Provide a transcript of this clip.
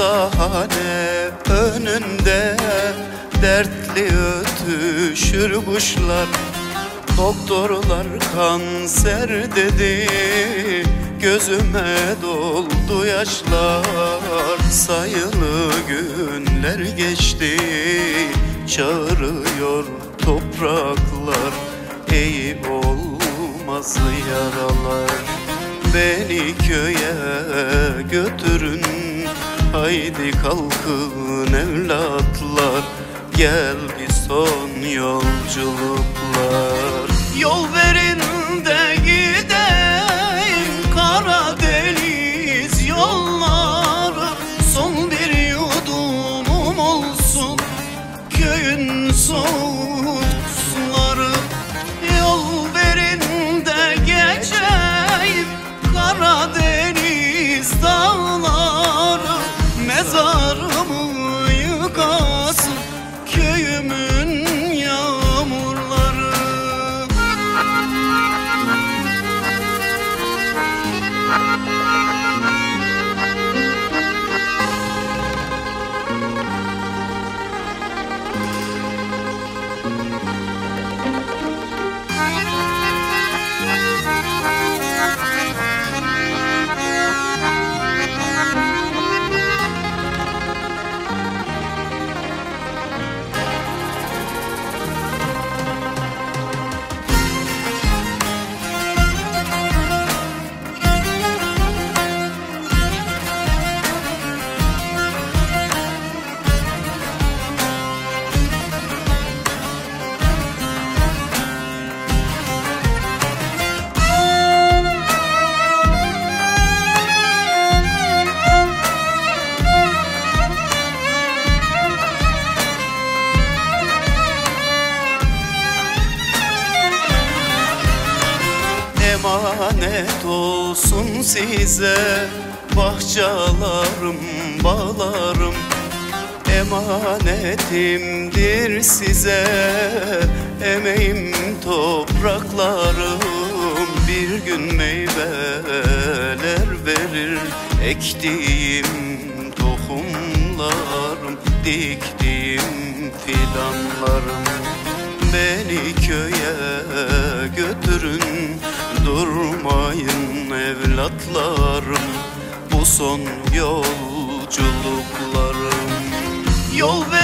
Emane önünde dertli ötüşür kuşlar. Doktorlar kanser dedi Gözüme doldu yaşlar. Sayılı günler geçti Çağırıyor topraklar. İyi olmaz yaralar Beni köye götürün Haydi kalkın evlatlar Gel bir son yolculuklar. Yol verin de gideyim Karadeniz yolları Son bir yudumum olsun Köyün soğuk Emanet olsun size. Bahçalarım, bağlarım Emanetimdir size. Emeğim, topraklarım Bir gün meyveler verir. Ektiğim tohumlarım Diktiğim fidanlarım. Beni köye Durmayın evlatlarım Bu son yolculuklarım. Yol ver